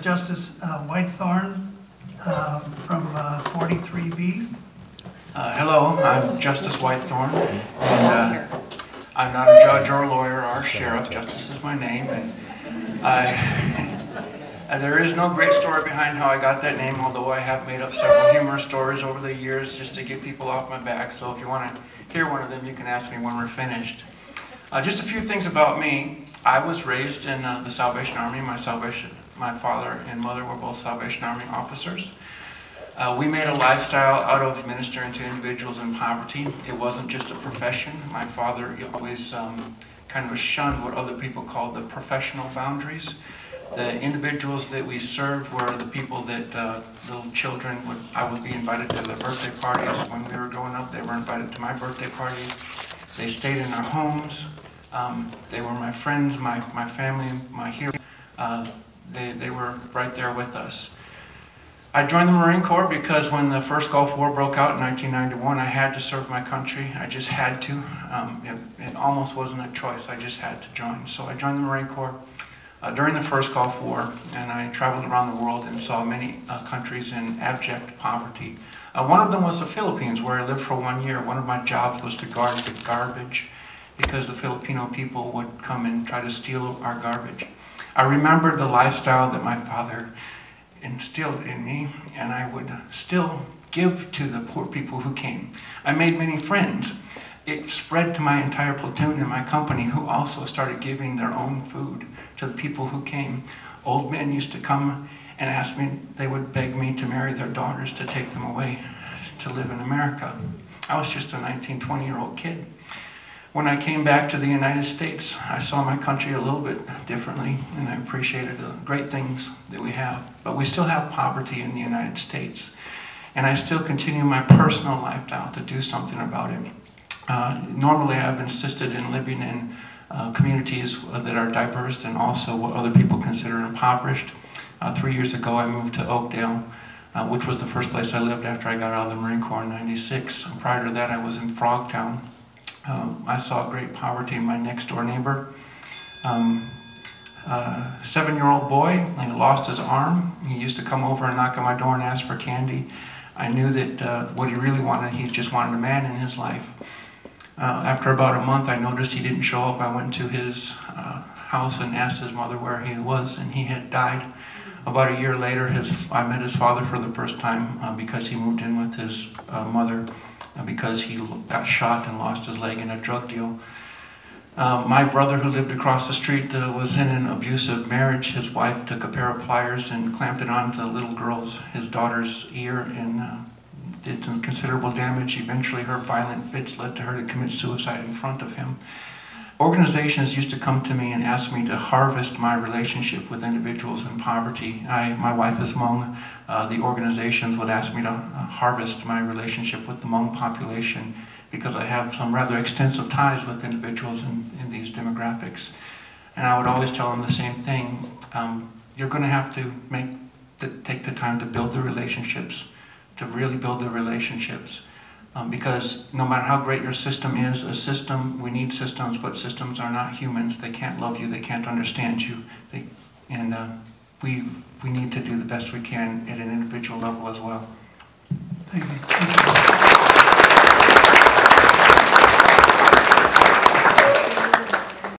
Justice uh, Whitethorn uh, from uh, 43B. Uh, Hello, I'm Justice Whitethorn, and uh, I'm not a judge or a lawyer or a sheriff, Justice is my name, and I, uh, there is no great story behind how I got that name, although I have made up several humorous stories over the years just to get people off my back, so if you want to hear one of them, you can ask me when we're finished. Uh, Just a few things about me. I was raised in uh, the Salvation Army. My Salvation, my father and mother were both Salvation Army officers. Uh, we made a lifestyle out of ministering to individuals in poverty. It wasn't just a profession. My father always um, kind of shunned what other people called the professional boundaries. The individuals that we served were the people that uh, little children would. I would be invited to their birthday parties when we were growing up. They were invited to my birthday parties. They stayed in our homes. Um, they were my friends, my, my family, my heroes. Uh, they, they were right there with us. I joined the Marine Corps because when the first Gulf War broke out in 1991, I had to serve my country. I just had to. Um, it, it almost wasn't a choice. I just had to join. So I joined the Marine Corps uh, during the first Gulf War, and I traveled around the world and saw many uh, countries in abject poverty. Uh, one of them was the Philippines, where I lived for one year. One of my jobs was to guard the garbage because the Filipino people would come and try to steal our garbage. I remembered the lifestyle that my father instilled in me, and I would still give to the poor people who came. I made many friends. It spread to my entire platoon in my company who also started giving their own food to the people who came. Old men used to come and ask me, they would beg me to marry their daughters to take them away to live in America. I was just a 19, 20 year old kid. When I came back to the United States, I saw my country a little bit differently, and I appreciated the great things that we have. But we still have poverty in the United States, and I still continue my personal lifestyle to do something about it. Uh, normally, I've insisted in living in uh, communities that are diverse and also what other people consider impoverished. Uh, three years ago, I moved to Oakdale, uh, which was the first place I lived after I got out of the Marine Corps in '96. Prior to that, I was in Frogtown, um, I saw great poverty in my next door neighbor. Um, uh, seven year old boy, he lost his arm. He used to come over and knock on my door and ask for candy. I knew that uh, what he really wanted, he just wanted a man in his life. Uh, after about a month, I noticed he didn't show up. I went to his uh, house and asked his mother where he was, and he had died. About a year later, his, I met his father for the first time uh, because he moved in with his uh, mother because he got shot and lost his leg in a drug deal. Uh, my brother, who lived across the street, uh, was in an abusive marriage. His wife took a pair of pliers and clamped it onto the little girl's, his daughter's ear, and uh, did some considerable damage. Eventually, her violent fits led to her to commit suicide in front of him. Organizations used to come to me and ask me to harvest my relationship with individuals in poverty. I, my wife is Hmong. Uh, the organizations would ask me to uh, harvest my relationship with the Hmong population because I have some rather extensive ties with individuals in, in these demographics. And I would always tell them the same thing. Um, you're going to have to make the, take the time to build the relationships, to really build the relationships. Um, because no matter how great your system is, a system, we need systems, but systems are not humans. They can't love you, they can't understand you. They, and uh, we, we need to do the best we can at an individual level as well.